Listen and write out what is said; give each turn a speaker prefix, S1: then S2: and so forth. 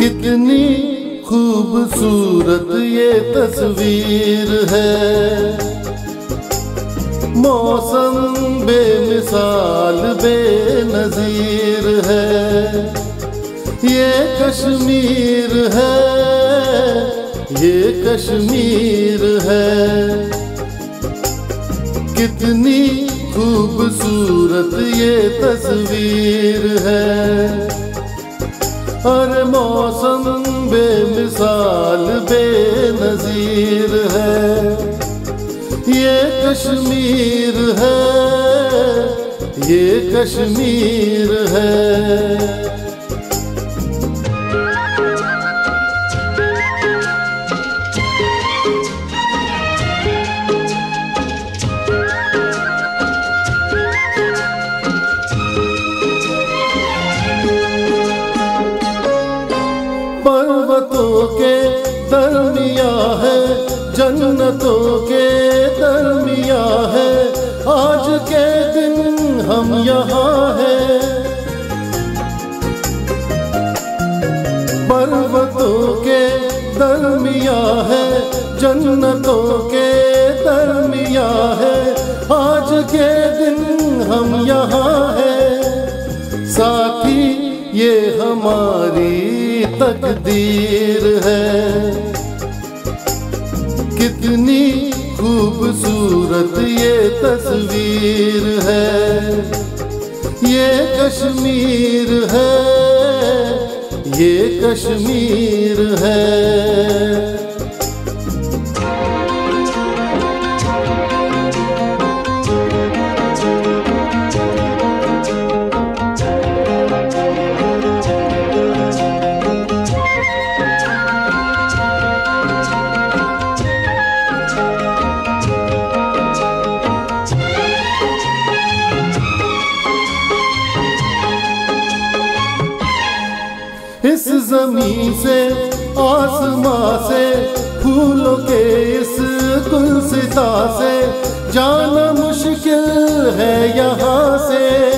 S1: کتنی خوبصورت یہ تصویر ہے۔ موسم بے مثال، بے نظیر ہے۔ یہ کشمیر ہے، یہ کشمیر ہے۔ کتنی خوبصورت یہ تصویر ہے۔ ہر موسم بے مثال بے نظیر ہے۔ یہ کشمیر ہے یہ کشمیر ہے۔ پروتوں کے درمیان ہے، جنتوں کے درمیان ہے۔ آج کے دن ہم یہاں ہیں۔ پروتوں کے درمیان ہے، جنتوں کے درمیان ہے۔ آج کے دن ہم یہاں ہیں۔ ساتھی یہ ہماری تقدیر ہے۔ کتنی خوبصورت یہ تصویر ہے۔ یہ کشمیر ہے۔ یہ کشمیر ہے۔ اس زمین سے، آسماں سے، پھولوں کے اس گلستا سے، جانا مشکل ہے یہاں سے۔